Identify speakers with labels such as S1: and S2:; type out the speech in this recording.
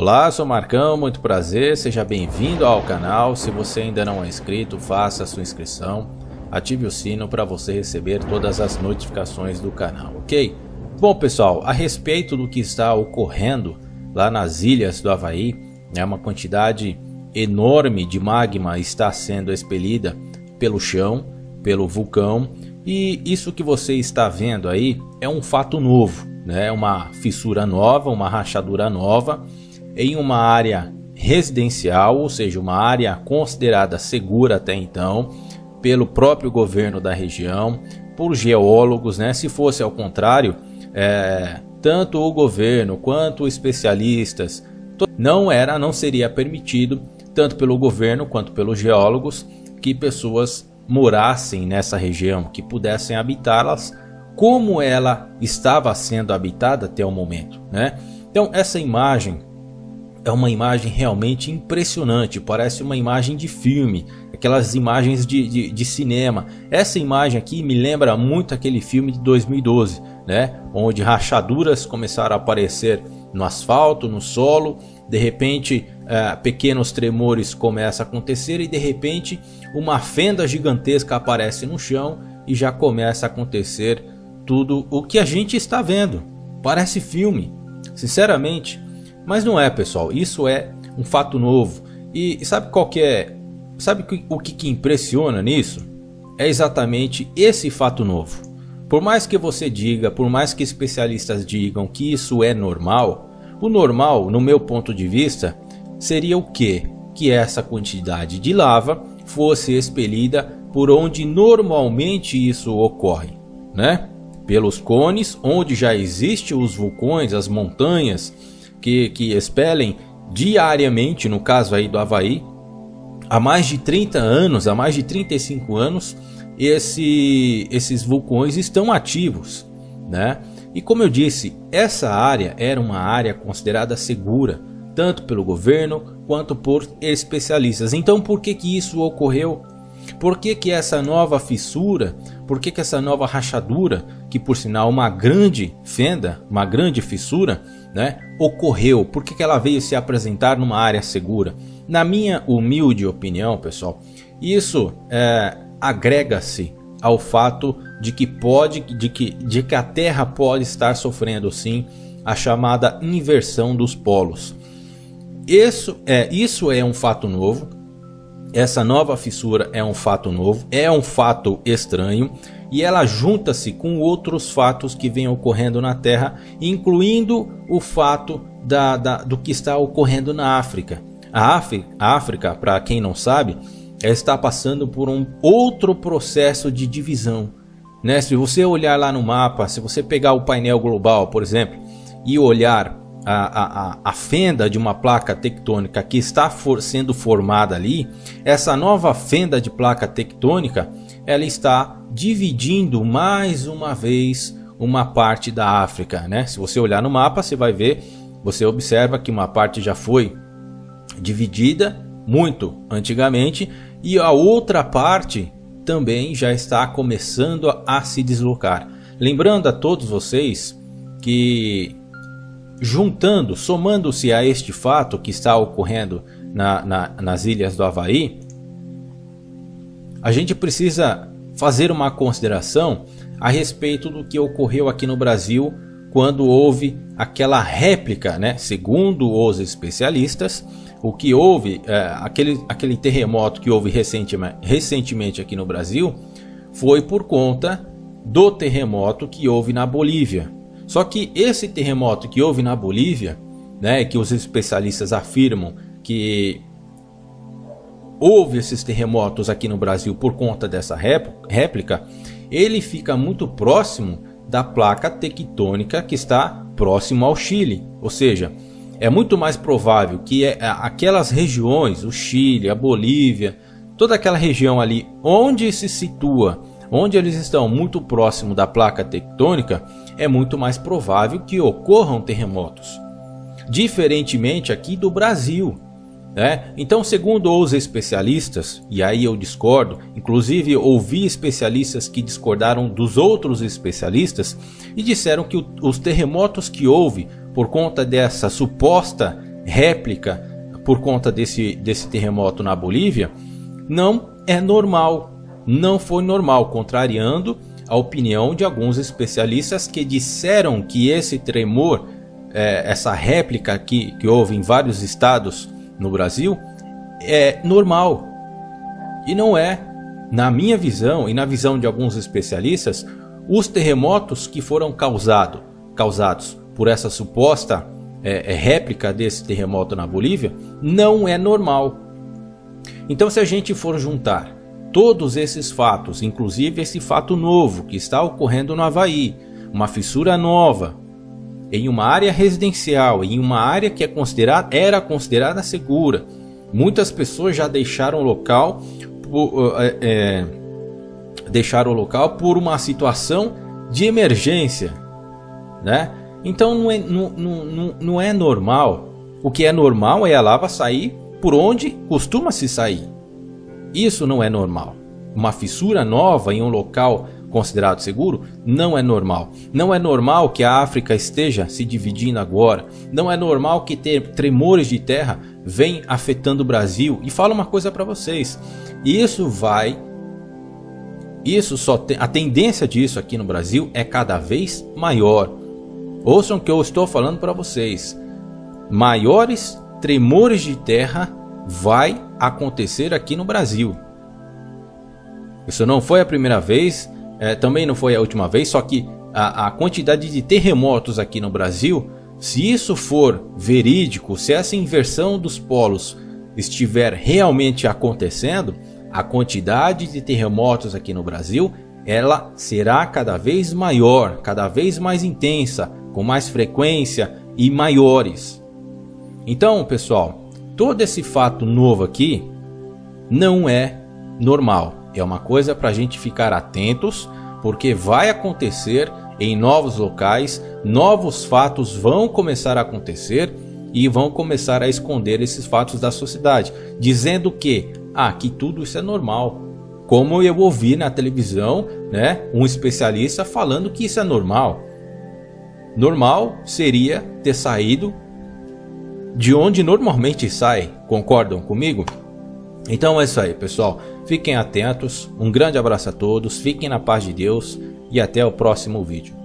S1: Olá, sou Marcão, muito prazer, seja bem-vindo ao canal. Se você ainda não é inscrito, faça a sua inscrição, ative o sino para você receber todas as notificações do canal, ok? Bom, pessoal, a respeito do que está ocorrendo lá nas ilhas do Havaí, é uma quantidade enorme de magma está sendo expelida pelo chão, pelo vulcão, e isso que você está vendo aí é um fato novo, né? Uma fissura nova, uma rachadura nova em uma área residencial, ou seja, uma área considerada segura até então pelo próprio governo da região, por geólogos, né? Se fosse ao contrário, é, tanto o governo quanto especialistas não era, não seria permitido tanto pelo governo quanto pelos geólogos que pessoas morassem nessa região, que pudessem habitá-las como ela estava sendo habitada até o momento, né? Então essa imagem é uma imagem realmente impressionante, parece uma imagem de filme, aquelas imagens de, de, de, cinema. Essa imagem aqui me lembra muito aquele filme de 2012, né? onde rachaduras começaram a aparecer no asfalto, no solo, de repente é, pequenos tremores começam a acontecer e de repente uma fenda gigantesca aparece no chão e já começa a acontecer tudo o que a gente está vendo. Parece filme, sinceramente. Mas não é, pessoal. Isso é um fato novo. E sabe qual que é? Sabe o que, que impressiona nisso? É exatamente esse fato novo. Por mais que você diga, por mais que especialistas digam que isso é normal, o normal, no meu ponto de vista, seria o que? Que essa quantidade de lava fosse expelida por onde normalmente isso ocorre, né? Pelos cones, onde já existem os vulcões, as montanhas, que, que expelem diariamente, no caso aí do Havaí, há mais de 30 anos, há mais de 35 anos, esse, esses vulcões estão ativos, né? E como eu disse, essa área era uma área considerada segura, tanto pelo governo quanto por especialistas. Então, por que que isso ocorreu? Por que, que essa nova fissura, por que, que essa nova rachadura, que por sinal uma grande fenda, uma grande fissura, né, ocorreu? Por que, que ela veio se apresentar numa área segura? Na minha humilde opinião, pessoal, isso é, agrega-se ao fato de que pode, de que, de que a Terra pode estar sofrendo sim a chamada inversão dos polos. Isso é, isso é um fato novo. Essa nova fissura é um fato novo, é um fato estranho e ela junta-se com outros fatos que vêm ocorrendo na Terra, incluindo o fato da, da, do que está ocorrendo na África. A África, África para quem não sabe, está passando por um outro processo de divisão. Né? Se você olhar lá no mapa, se você pegar o painel global, por exemplo, e olhar a, a, a fenda de uma placa tectônica que está for, sendo formada ali, essa nova fenda de placa tectônica ela está dividindo mais uma vez uma parte da África, né? Se você olhar no mapa, você vai ver, você observa que uma parte já foi dividida muito antigamente e a outra parte também já está começando a, a se deslocar. Lembrando a todos vocês que juntando, somando-se a este fato que está ocorrendo na, na, nas ilhas do Havaí, a gente precisa fazer uma consideração a respeito do que ocorreu aqui no Brasil quando houve aquela réplica, né? Segundo os especialistas, o que houve, é, aquele, aquele terremoto que houve recentemente, recentemente aqui no Brasil, foi por conta do terremoto que houve na Bolívia. Só que esse terremoto que houve na Bolívia, né, que os especialistas afirmam que houve esses terremotos aqui no Brasil por conta dessa réplica, ele fica muito próximo da placa tectônica que está próximo ao Chile. Ou seja, é muito mais provável que é, aquelas regiões, o Chile, a Bolívia, toda aquela região ali onde se situa, onde eles estão muito próximo da placa tectônica, é muito mais provável que ocorram terremotos. Diferentemente aqui do Brasil, né? Então, segundo os especialistas, e aí eu discordo, inclusive ouvi especialistas que discordaram dos outros especialistas e disseram que os terremotos que houve por conta dessa suposta réplica por conta desse, desse terremoto na Bolívia, não é normal. Não foi normal, contrariando a opinião de alguns especialistas que disseram que esse tremor, é, essa réplica que, que houve em vários estados no Brasil, é normal. E não é. Na minha visão e na visão de alguns especialistas, os terremotos que foram causado, causados por essa suposta é, é, réplica desse terremoto na Bolívia não é normal. Então, se a gente for juntar todos esses fatos, inclusive esse fato novo que está ocorrendo no Havaí, uma fissura nova em uma área residencial, em uma área que é considerada, era considerada segura, muitas pessoas já deixaram o local. Por, é, é, deixaram o local por uma situação de emergência, né? Então não é, não, não, não é normal. O que é normal é a lava sair por onde costuma se sair. Isso não é normal. Uma fissura nova em um local considerado seguro não é normal. Não é normal que a África esteja se dividindo agora. Não é normal que ter tremores de terra venham afetando o Brasil. E falo uma coisa para vocês: isso vai isso só a tendência disso aqui no Brasil é cada vez maior. Ouçam o que eu estou falando para vocês. Maiores tremores de terra vai acontecer aqui no Brasil. Isso não foi a primeira vez, é, também não foi a última vez, só que a, a quantidade de terremotos aqui no Brasil, se isso for verídico, se essa inversão dos polos estiver realmente acontecendo, a quantidade de terremotos aqui no Brasil ela será cada vez maior, cada vez mais intensa, com mais frequência e maiores. Então, pessoal, todo esse fato novo aqui não é normal. É uma coisa para a gente ficar atentos, porque vai acontecer em novos locais, novos fatos vão começar a acontecer e vão começar a esconder esses fatos da sociedade, dizendo que ah, tudo isso é normal. Como eu ouvi na televisão, né, um especialista falando que isso é normal. Normal seria ter saído de onde normalmente sai. Concordam comigo? Então é isso aí, pessoal. Fiquem atentos. Um grande abraço a todos. Fiquem na paz de Deus e até o próximo vídeo.